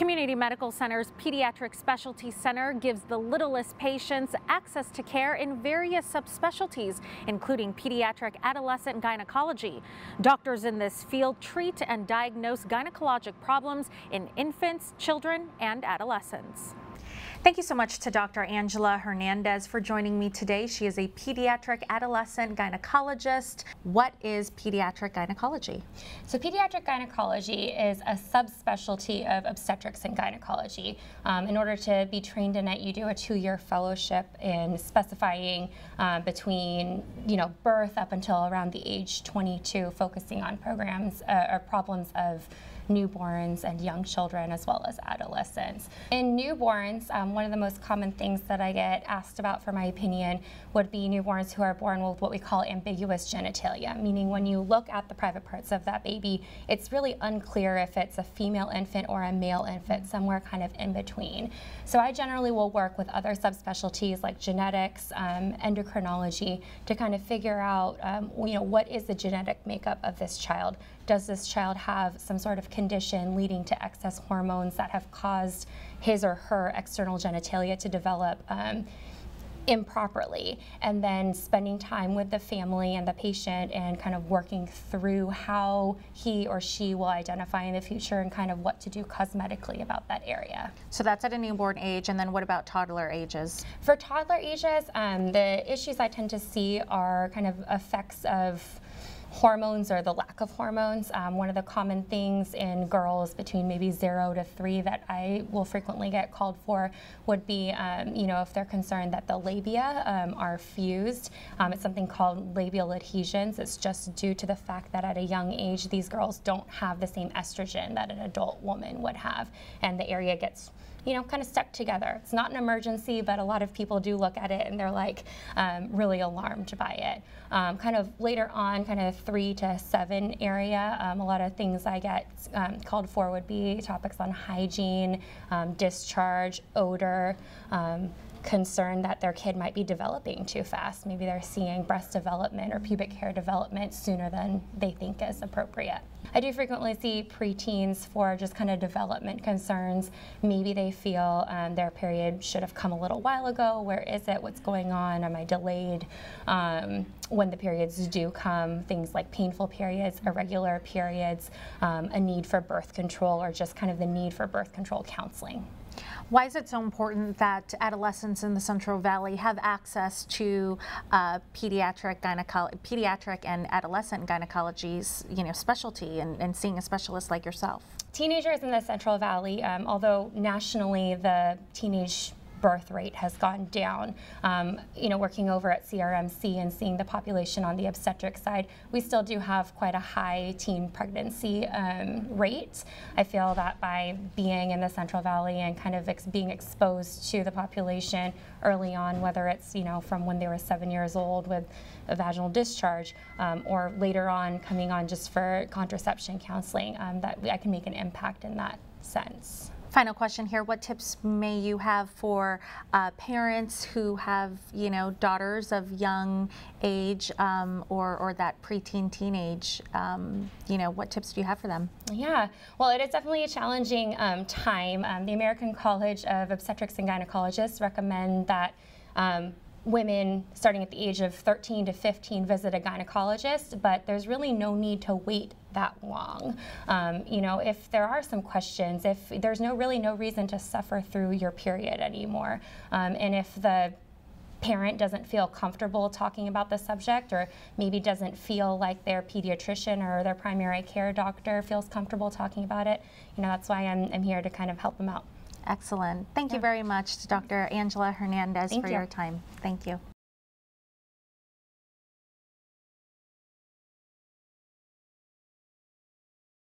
Community Medical Center's Pediatric Specialty Center gives the littlest patients access to care in various subspecialties, including pediatric adolescent gynecology. Doctors in this field treat and diagnose gynecologic problems in infants, children, and adolescents. Thank you so much to Dr. Angela Hernandez for joining me today. She is a pediatric adolescent gynecologist. What is pediatric gynecology? So pediatric gynecology is a subspecialty of obstetrics and gynecology. Um, in order to be trained in it, you do a two-year fellowship in specifying uh, between, you know, birth up until around the age 22, focusing on programs uh, or problems of newborns and young children as well as adolescents. In newborns, um, one of the most common things that I get asked about for my opinion would be newborns who are born with what we call ambiguous genitalia, meaning when you look at the private parts of that baby, it's really unclear if it's a female infant or a male infant, somewhere kind of in between. So I generally will work with other subspecialties like genetics, um, endocrinology to kind of figure out, um, you know, what is the genetic makeup of this child? Does this child have some sort of condition leading to excess hormones that have caused his or her external genitalia to develop um, improperly and then spending time with the family and the patient and kind of working through how he or she will identify in the future and kind of what to do cosmetically about that area. So that's at a newborn age and then what about toddler ages? For toddler ages, um, the issues I tend to see are kind of effects of hormones or the lack of hormones. Um, one of the common things in girls between maybe zero to three that I will frequently get called for would be, um, you know, if they're concerned that the labia um, are fused. Um, it's something called labial adhesions. It's just due to the fact that at a young age, these girls don't have the same estrogen that an adult woman would have, and the area gets you know, kind of stuck together. It's not an emergency, but a lot of people do look at it and they're like um, really alarmed by it. Um, kind of later on, kind of three to seven area, um, a lot of things I get um, called for would be topics on hygiene, um, discharge, odor, um, concern that their kid might be developing too fast. Maybe they're seeing breast development or pubic hair development sooner than they think is appropriate. I do frequently see preteens for just kind of development concerns. Maybe they feel um, their period should have come a little while ago. Where is it? What's going on? Am I delayed? Um, when the periods do come, things like painful periods, irregular periods, um, a need for birth control, or just kind of the need for birth control counseling. Why is it so important that adolescents in the Central Valley have access to uh, pediatric pediatric and adolescent gynecology's you know specialty and, and seeing a specialist like yourself? Teenagers in the Central Valley, um, although nationally the teenage birth rate has gone down. Um, you know, working over at CRMC and seeing the population on the obstetric side, we still do have quite a high teen pregnancy um, rate. I feel that by being in the Central Valley and kind of ex being exposed to the population early on, whether it's, you know, from when they were seven years old with a vaginal discharge um, or later on coming on just for contraception counseling, um, that I can make an impact in that sense. Final question here, what tips may you have for uh, parents who have, you know, daughters of young age um, or, or that preteen teenage, um, you know, what tips do you have for them? Yeah, well, it is definitely a challenging um, time. Um, the American College of Obstetrics and Gynecologists recommend that um, women starting at the age of 13 to 15 visit a gynecologist, but there's really no need to wait that long. Um, you know, if there are some questions, if there's no really no reason to suffer through your period anymore, um, and if the parent doesn't feel comfortable talking about the subject or maybe doesn't feel like their pediatrician or their primary care doctor feels comfortable talking about it, you know, that's why I'm, I'm here to kind of help them out. Excellent. Thank yeah. you very much to Dr. Angela Hernandez Thank for you. your time. Thank you.